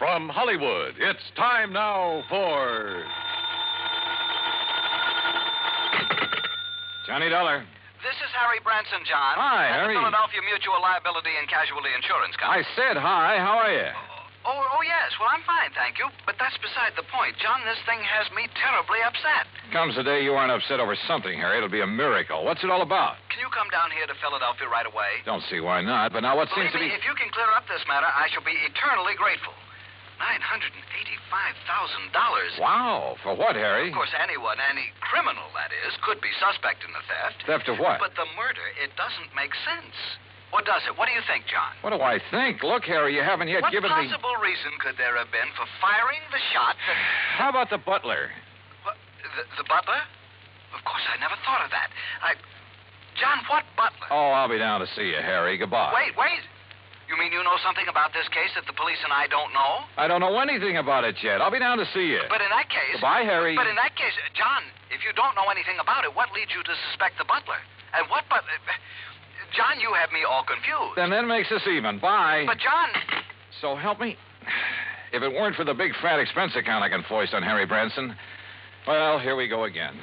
From Hollywood, it's time now for. Johnny Dollar. This is Harry Branson, John. Hi, at Harry. The Philadelphia Mutual Liability and Casualty Insurance Company. I said hi. How are you? Oh, oh, oh, yes. Well, I'm fine, thank you. But that's beside the point. John, this thing has me terribly upset. Comes the day you aren't upset over something, Harry. It'll be a miracle. What's it all about? Can you come down here to Philadelphia right away? Don't see why not. But now what seems Believe to me, be. if you can clear up this matter, I shall be eternally grateful. $985,000. Wow. For what, Harry? Of course, anyone, any criminal, that is, could be suspect in the theft. Theft of what? But the murder, it doesn't make sense. What does it? What do you think, John? What do I think? Look, Harry, you haven't yet what given me. What possible reason could there have been for firing the shot that... How about the butler? What, the, the butler? Of course, I never thought of that. I... John, what butler? Oh, I'll be down to see you, Harry. Goodbye. Wait, wait. You mean you know something about this case that the police and I don't know? I don't know anything about it yet. I'll be down to see you. But in that case... Goodbye, Harry. But in that case, John, if you don't know anything about it, what leads you to suspect the butler? And what butler... Uh, John, you have me all confused. Then that makes us even. Bye. But, John... So help me. If it weren't for the big fat expense account I can foist on Harry Branson, well, here we go again.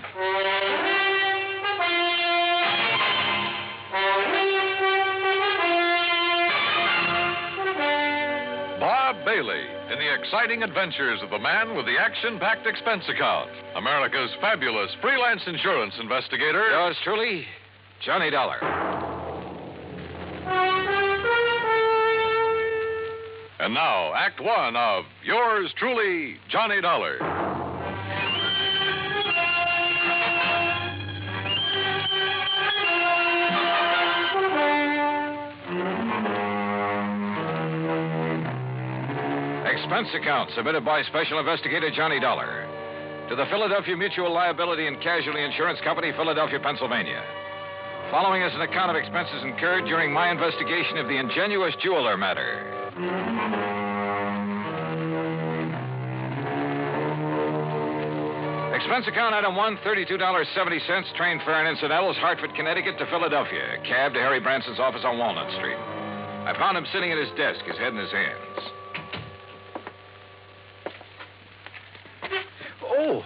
Bob Bailey in the exciting adventures of the man with the action packed expense account. America's fabulous freelance insurance investigator. Yours truly, Johnny Dollar. And now, Act One of Yours Truly, Johnny Dollar. Expense account submitted by Special Investigator Johnny Dollar to the Philadelphia Mutual Liability and Casualty Insurance Company, Philadelphia, Pennsylvania. Following is an account of expenses incurred during my investigation of the ingenuous jeweler matter. Expense account item one, $32.70, train fare and incidentals, Hartford, Connecticut to Philadelphia. Cab to Harry Branson's office on Walnut Street. I found him sitting at his desk, his head in his hands. Oh.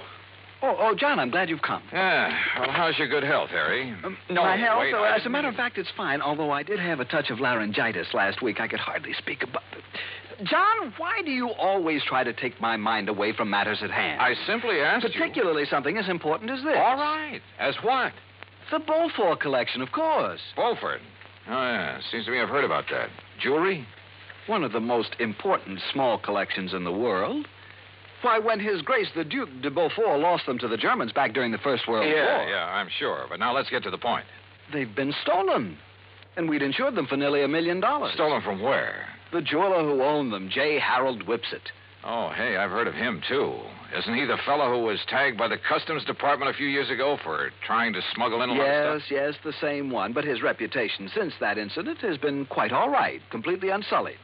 Oh, oh, John, I'm glad you've come. Yeah. Well, how's your good health, Harry? Um, no, My health, wait, uh, as a matter of fact, it's fine, although I did have a touch of laryngitis last week. I could hardly speak about it. John, why do you always try to take my mind away from matters at hand? I simply asked you. Particularly something as important as this. All right. As what? The Beaufort collection, of course. Beaufort. Oh, yeah. Seems to me I've heard about that. Jewelry? One of the most important small collections in the world. Why, when His Grace the Duke de Beaufort lost them to the Germans back during the First World yeah, War, yeah, yeah, I'm sure. But now let's get to the point. they've been stolen. And we'd insured them for nearly a million dollars. Stolen from where? The jeweler who owned them, J. Harold Whipsit. Oh, hey, I've heard of him, too. Isn't he the fellow who was tagged by the Customs Department a few years ago for trying to smuggle in a lot of Yes, yes, the same one. But his reputation since that incident has been quite all right, completely unsullied.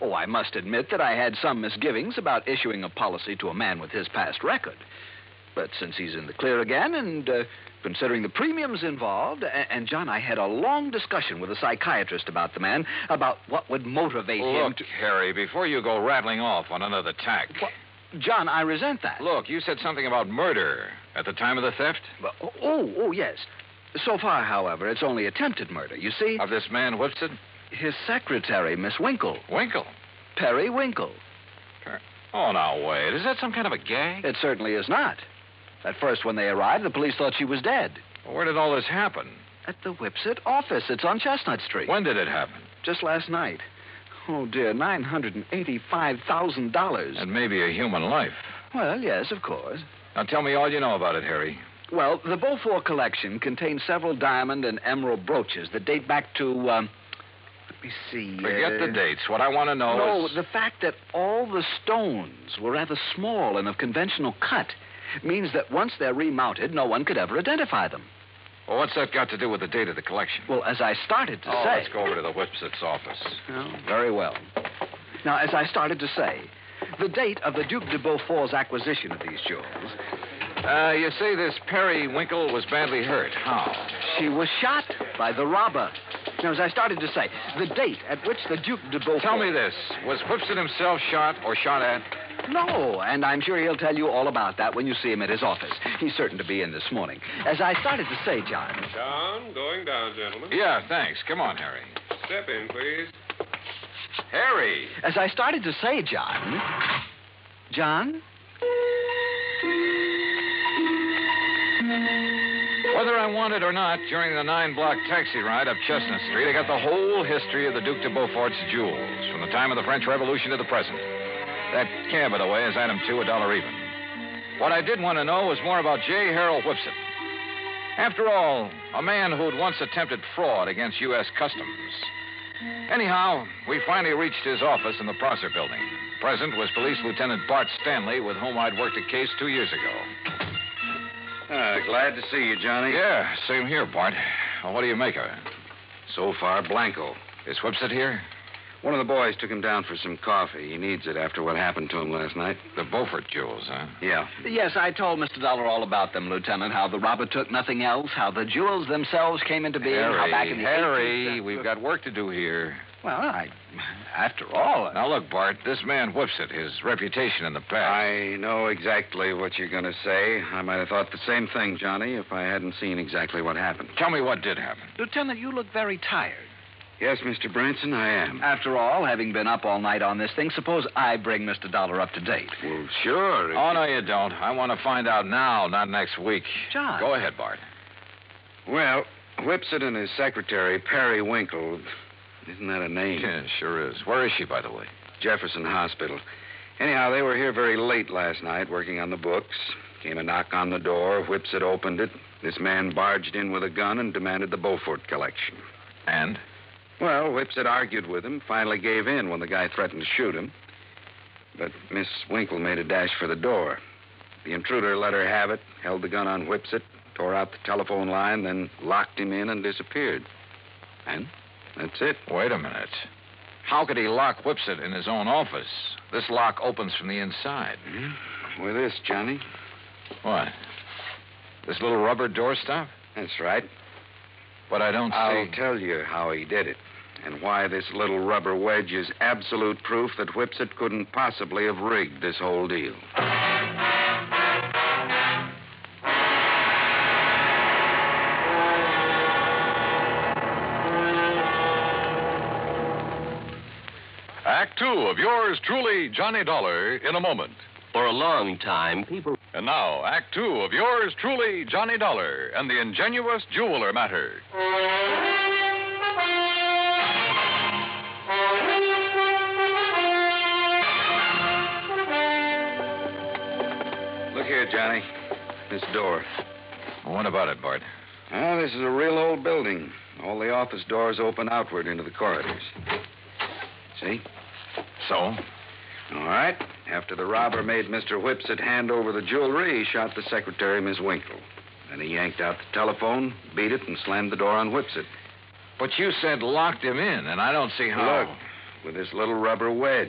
Oh, I must admit that I had some misgivings about issuing a policy to a man with his past record. But since he's in the clear again, and uh, considering the premiums involved, and, and John, I had a long discussion with a psychiatrist about the man, about what would motivate him Look, to. Harry, before you go rattling off on another tack. What? John, I resent that. Look, you said something about murder at the time of the theft? But- oh, oh, yes. So far, however, it's only attempted murder. You see, Of this man, Whipstead? His secretary, Miss Winkle, Winkle. Perry Winkle. Oh, now, wait. Is that some kind of a gag? It certainly is not. At first, when they arrived, the police thought she was dead. Where did all this happen? At the Whipsit office. It's on Chestnut Street. When did it happen? Just last night. Oh, dear, $985,000. And maybe a human life. Well, yes, of course. Now tell me all you know about it, Harry. Well, the Beaufort collection contains several diamond and emerald brooches that date back to, um, let me see. Forget uh, the dates. What I want to know No, is. the fact that all the stones were rather small and of conventional cut means that once they're remounted, no one could ever identify them. Well, what's that got to do with the date of the collection? Well, as I started to oh, say. let's go over to the Whipsit's office. Oh, very well. Now, as I started to say, the date of the Duke de Beaufort's acquisition of these jewels, Uh, you say this Perry Winkle was badly hurt. How? she was shot. By the robber. Now, as I started to say, the date at which the Duke de Beaufort... Tell me this. Was Whipson himself shot or shot at? No, and I'm sure he'll tell you all about that when you see him at his office. He's certain to be in this morning. As I started to say, John... John, going down, gentlemen. Yeah, thanks. Come on, Harry. Step in, please. Harry! As I started to say, John... John? Whether I wanted or not, during the nine block taxi ride up Chestnut Street, I got the whole history of the Duc de Beaufort's jewels, from the time of the French Revolution to the present. That cab, by the way, is item two, a dollar even. What I did want to know was more about J. Harold Whipson. After all, a man who'd once attempted fraud against U.S. Customs. Anyhow, we finally reached his office in the Prosser building. Present was Police Lieutenant Bart Stanley, with whom I'd worked a case two years ago. Ah, glad to see you, Johnny. Yeah, same here, Bart. Well, what do you make of it? So far, Blanco. Is Whipson here? One of the boys took him down for some coffee. He needs it after what happened to him last night. The Beaufort jewels, huh? Yeah. Yes, I told Mr. Dollar all about them, Lieutenant. How the robber took nothing else, how the jewels themselves came into being, how Harry, back in the Harry, 18th we've got work to do here. Well, I... After all... Now, look, Bart, this man Whipson, his reputation in the past. I know exactly what you're going to say. I might have thought the same thing, Johnny, if I hadn't seen exactly what happened. Tell me what did happen. Lieutenant, you look very tired. Yes, Mr. Branson, I am. After all, having been up all night on this thing, suppose I bring Mr. Dollar up to date. Well, sure. Oh, no, you don't. I want to find out now, not next week. John. Go ahead, Bart. Well, Whipson and his secretary, Perry Winkle. Isn't that a name? Yeah, sure is. Where is she, by the way? Jefferson Hospital. Anyhow, they were here very late last night working on the books. Came a knock on the door. Whipson opened it. This man barged in with a gun and demanded the Beaufort collection. And? Well, Whipson argued with him, finally gave in when the guy threatened to shoot him. But Miss Winkle made a dash for the door. The intruder let her have it, held the gun on Whipson, tore out the telephone line, then locked him in and disappeared. And that's it. Wait a minute. How could he lock Whipson in his own office? This lock opens from the inside. Hmm? With this, Johnny. What? This little rubber doorstop? That's right. But I don't I'll see. tell you how he did it, and why this little rubber wedge is absolute proof that Whipson couldn't possibly have rigged this whole deal. Act two of yours truly, Johnny Dollar, in a moment. For a long time, people. And now, Act two of yours truly, Johnny Dollar, and the ingenuous jeweler matter. Look here, Johnny. This door. What about it, Bart? Ah, this is a real old building. All the office doors open outward into the corridors. See? So? All right. After the robber made Mr. Whipson hand over the jewelry, he shot the secretary, Miss Winkle. Then he yanked out the telephone, beat it, and slammed the door on Whipson. But you said locked him in, and I don't see how. Look, with this little rubber wedge.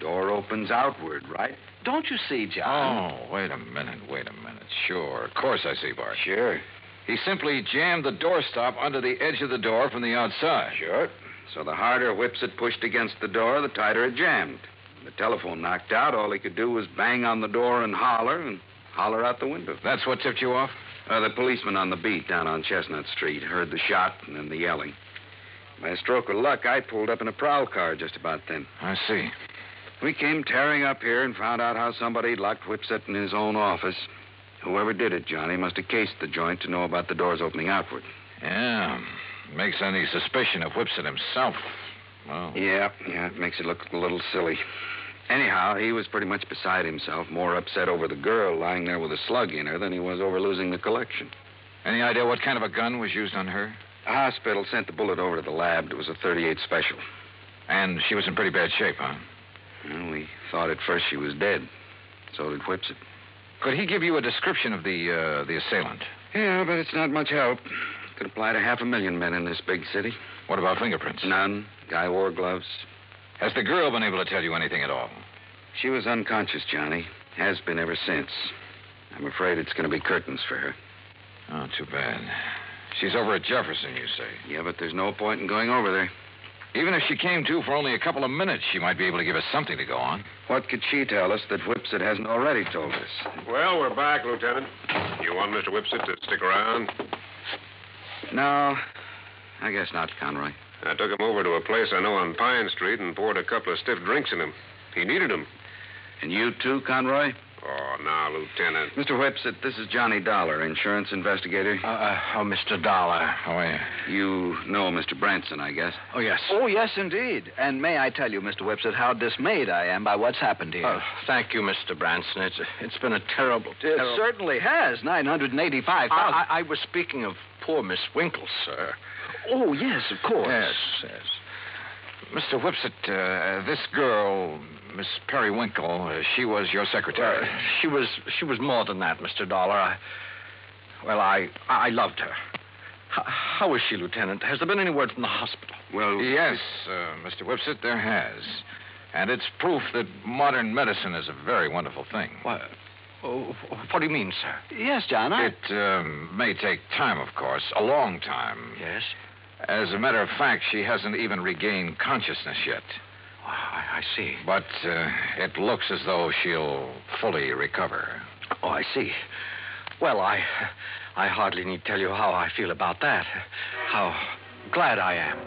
Door opens outward, right? Don't you see, John? Oh, wait a minute, wait a minute. Sure, of course I see, Bart. Sure. He simply jammed the doorstop under the edge of the door from the outside. Sure. So the harder Whipson pushed against the door, the tighter it jammed. The telephone knocked out. All he could do was bang on the door and holler, and holler out the window. That's what tipped you off? Uh, the policeman on the beat down on Chestnut Street heard the shot and then the yelling. By a stroke of luck, I pulled up in a prowl car just about then. I see. We came tearing up here and found out how somebody locked Whipset in his own office. Whoever did it, Johnny, must have cased the joint to know about the doors opening outward. Yeah. Makes any suspicion of Whipson himself. Well, Yeah, yeah, it makes it look a little silly. Anyhow, he was pretty much beside himself, more upset over the girl lying there with a slug in her than he was over losing the collection. any idea what kind of a gun was used on her? The hospital sent the bullet over to the lab. It was a 38 special. And she was in pretty bad shape, huh? Well, we thought at first she was dead. So did Whipset. Could he give you a description of the uh, the assailant? Yeah, but it's not much help. Could apply to half a million men in this big city. What about fingerprints? None. Guy wore gloves. Has the girl been able to tell you anything at all? She was unconscious, Johnny. Has been ever since. I'm afraid it's going to be curtains for her. Oh, too bad. She's over at Jefferson, you say. Yeah, but there's no point in going over there. Even if she came to for only a couple of minutes, she might be able to give us something to go on. What could she tell us that Whipsit hasn't already told us? Well, we're back, Lieutenant. You want Mr. Whipsit to stick around? No, I guess not, Conroy. I took him over to a place I know on Pine Street and poured a couple of stiff drinks in him. He needed them. And you too, Conroy? Oh, now, Lieutenant. Mr. Whipsit, this is Johnny Dollar, insurance investigator. Uh, uh, oh, Mr. Dollar. How are you? You know Mr. Branson, I guess. Oh, yes. Oh, yes, indeed. And may I tell you, Mr. Whipsit, how dismayed I am by what's happened here. Oh, thank you, Mr. Branson. It's, it's been a terrible, it terrible... certainly has. 985000 I, I, I was speaking of poor Miss Winkle, sir. Oh, yes, of course. Yes, yes. Mr. Whipsit, uh, this girl, Miss Periwinkle, uh, she was your secretary. Uh, she was she was more than that, Mr. Dollar. I, well, I I loved her. H- how is she, Lieutenant? Has there been any word from the hospital? Well, Yes, uh, Mr. Whipsit, there has. And it's proof that modern medicine is a very wonderful thing. What? Oh, what do you mean, sir? Yes, John. I... It um, may take time, of course, a long time. Yes. As a matter of fact, she hasn't even regained consciousness yet. I, I see. But uh, it looks as though she'll fully recover. Oh, I see. Well, I I hardly need tell you how I feel about that. How glad I am.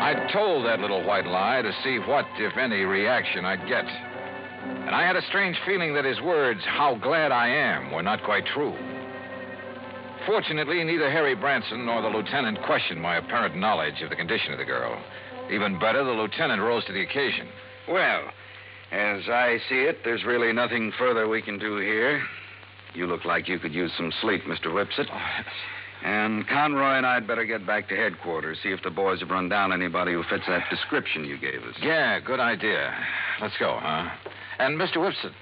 I told that little white lie to see what, if any, reaction I'd get. And I had a strange feeling that his words, how glad I am, were not quite true. Fortunately, neither Harry Branson nor the lieutenant questioned my apparent knowledge of the condition of the girl. Even better, the lieutenant rose to the occasion. Well, as I see it, there's really nothing further we can do here. You look like you could use some sleep, Mr. Whipsit. Oh, and Conroy and I'd better get back to headquarters, see if the boys have run down anybody who fits that description you gave us. Yeah, good idea. Let's go, huh? And, Mr. Whipson,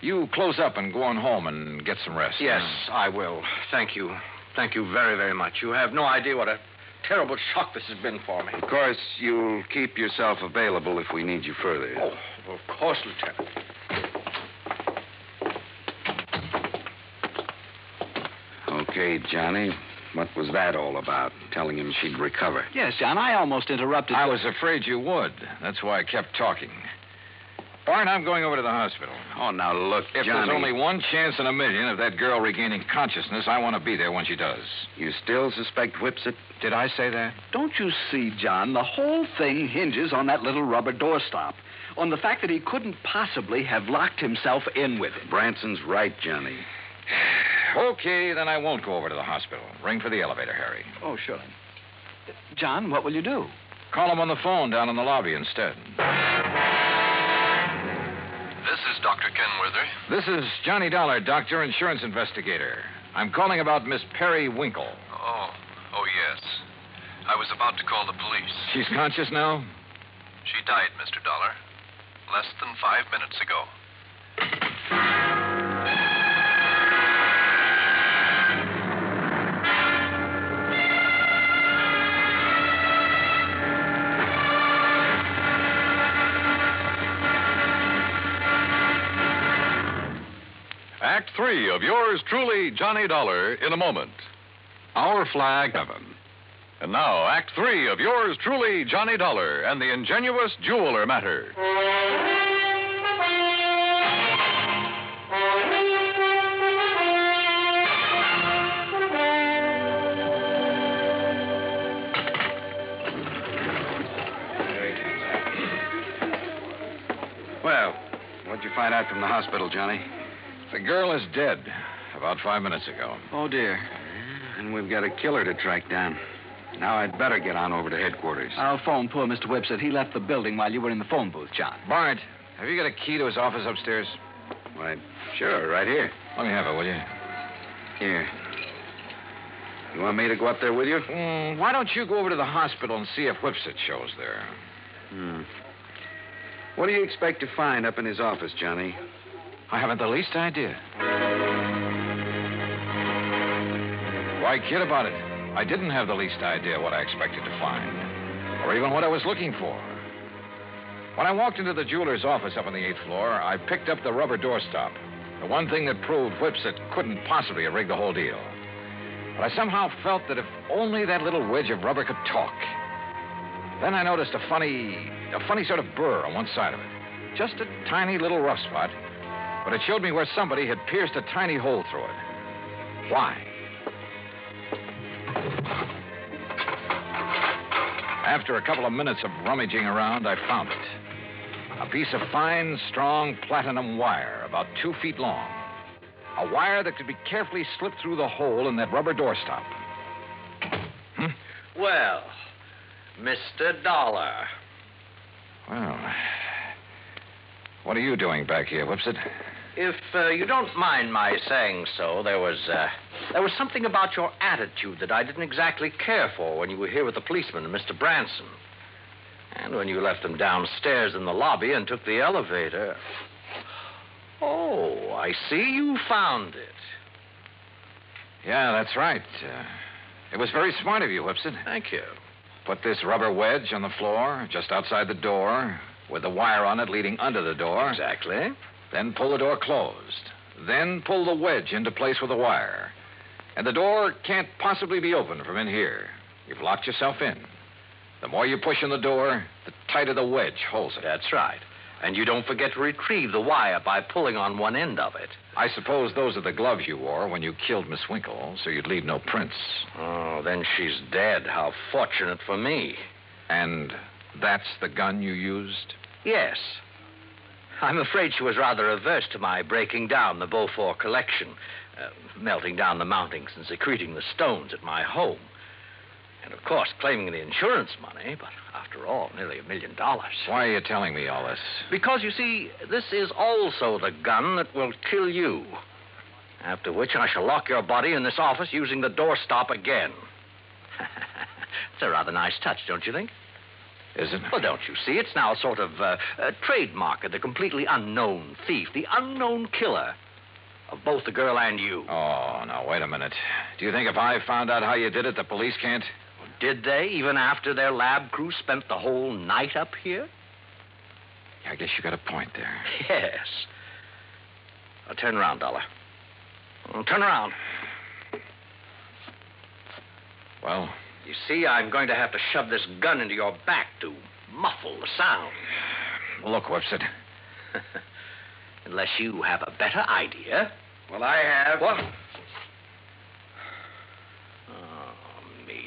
you close up and go on home and get some rest. Yes, huh? I will. Thank you. Thank you very, very much. You have no idea what a terrible shock this has been for me. Of course, you'll keep yourself available if we need you further. Oh, of course, Lieutenant. Okay, Johnny. What was that all about? Telling him she'd recover. Yes, John. I almost interrupted. I was afraid you would. That's why I kept talking. Bart, I'm going over to the hospital. Oh, now look, If Johnny. there's only one chance in a million of that girl regaining consciousness, I want to be there when she does. You still suspect Whipsit? Did I say that? Don't you see, John? The whole thing hinges on that little rubber doorstop. On the fact that he couldn't possibly have locked himself in with it. Branson's right, Johnny. Okay, then I won't go over to the hospital. Ring for the elevator, Harry. Oh, sure. John, what will you do? Call him on the phone down in the lobby instead. This is Johnny Dollar, doctor, insurance investigator. I'm calling about Miss Perry Winkle. Oh, oh, yes. I was about to call the police. She's conscious now? She died, Mr. Dollar, less than five minutes ago. Of yours truly, Johnny Dollar, in a moment. Our flag heaven. And now, Act three of yours truly, Johnny Dollar, and the ingenuous jeweler matter. Well, what'd you find out from the hospital, Johnny? The girl is dead about five minutes ago. Oh, dear. And we've got a killer to track down. Now I'd better get on over to headquarters. I'll phone poor Mr. Whipsit. He left the building while you were in the phone booth, John. Bart, have you got a key to his office upstairs? Why, sure, right here. Let me have it, will you? Here. You want me to go up there with you? Mm, why don't you go over to the hospital and see if Whipsit shows there? Hmm. What do you expect to find up in his office, Johnny? I haven't the least idea. Why kid about it? I didn't have the least idea what I expected to find, or even what I was looking for. When I walked into the jeweler's office up on the eighth floor, I picked up the rubber doorstop. The one thing that proved Whipsit couldn't possibly have rigged the whole deal. But I somehow felt that if only that little wedge of rubber could talk. Then I noticed a funny, a funny sort of burr on one side of it. Just a tiny little rough spot. But it showed me where somebody had pierced a tiny hole through it. Why? After a couple of minutes of rummaging around, I found it. A piece of fine, strong platinum wire, about two feet long. A wire that could be carefully slipped through the hole in that rubber doorstop. Hmm? Well, Mr. Dollar. Well, what are you doing back here, Whipsit? If uh, you don't mind my saying so, there was uh, there was something about your attitude that I didn't exactly care for when you were here with the policeman and Mr. Branson. And when you left them downstairs in the lobby and took the elevator. Oh, I see you found it. Yeah, that's right. Uh, it was very smart of you, Whipsit. Thank you. Put this rubber wedge on the floor, just outside the door, with the wire on it leading under the door. Exactly. Then pull the door closed. Then pull the wedge into place with the wire. And the door can't possibly be opened from in here. You've locked yourself in. The more you push on the door, the tighter the wedge holds it. That's right. And you don't forget to retrieve the wire by pulling on one end of it. I suppose those are the gloves you wore when you killed Miss Winkle, so you'd leave no prints. Oh, then she's dead. How fortunate for me. And that's the gun you used? Yes. I'm afraid she was rather averse to my breaking down the Beaufort collection, uh, melting down the mountings and secreting the stones at my home. And of course, claiming the insurance money, but after all, nearly a million dollars. Why are you telling me all this? Because, you see, this is also the gun that will kill you. After which I shall lock your body in this office using the doorstop again. it's a rather nice touch, don't you think? Is it? Well, don't you see? It's now a sort of uh, a trademark of the completely unknown thief, the unknown killer of both the girl and you. Oh, now, wait a minute. Do you think if I found out how you did it, the police can't? Did they, even after their lab crew spent the whole night up here? Yeah, I guess you got a point there. Yes. Now, turn around, Dollar. Well, turn around. Well, You see, I'm going to have to shove this gun into your back to muffle the sound. look, Whipsit. Unless you have a better idea. Well, I have. What? Oh, me.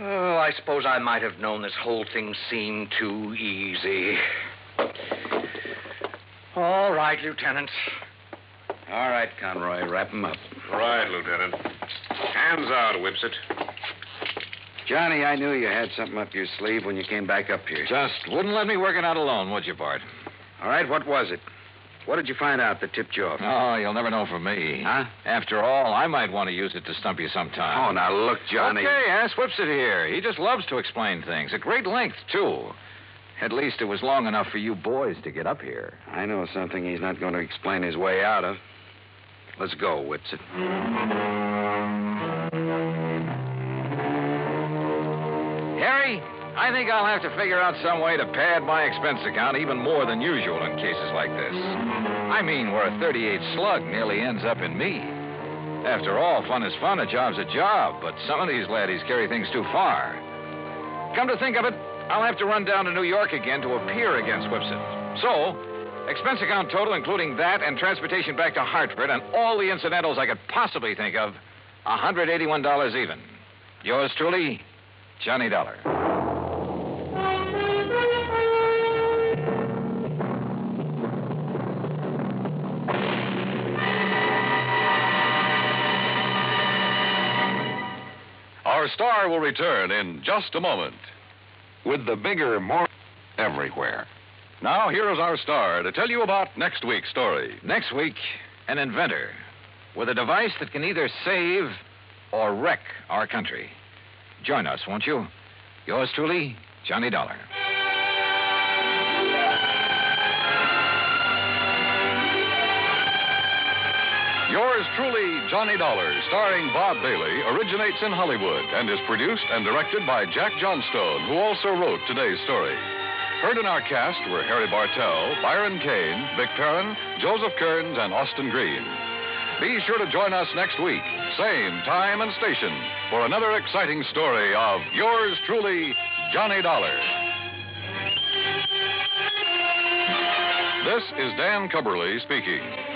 Oh, I suppose I might have known this whole thing seemed too easy. All right, Lieutenant. All right, Conroy, wrap him up. Right, Lieutenant. Hands out, Whipsit. Johnny, I knew you had something up your sleeve when you came back up here. Just wouldn't let me work it out alone, would you, Bart? All right, what was it? What did you find out that tipped you off? Oh, you'll never know from me. Huh? After all, I might want to use it to stump you sometime. Oh, now look, Johnny. Okay, ask Whipsit here. He just loves to explain things. At great length, too. At least it was long enough for you boys to get up here. I know something he's not going to explain his way out of. Let's go, Whipsit. I think I'll have to figure out some way to pad my expense account even more than usual in cases like this. I mean, where a 38 slug nearly ends up in me. After all, fun is fun, a job's a job, but some of these laddies carry things too far. Come to think of it, I'll have to run down to New York again to appear against Whipsit. So, expense account total, including that and transportation back to Hartford and all the incidentals I could possibly think of, $181 even. Yours truly, Johnny Dollar. Our star will return in just a moment. With the bigger, more everywhere. Now, here is our star to tell you about next week's story. Next week, an inventor with a device that can either save or wreck our country. Join us, won't you? Yours truly, Johnny Dollar. Yours truly, Johnny Dollar, starring Bob Bailey, originates in Hollywood and is produced and directed by Jack Johnstone, who also wrote today's story. Heard in our cast were Harry Bartell, Byron Kane, Vic Perrin, Joseph Kearns, and Austin Green. Be sure to join us next week, same time and station, for another exciting story of yours truly, Johnny Dollar. This is Dan Cubberly speaking.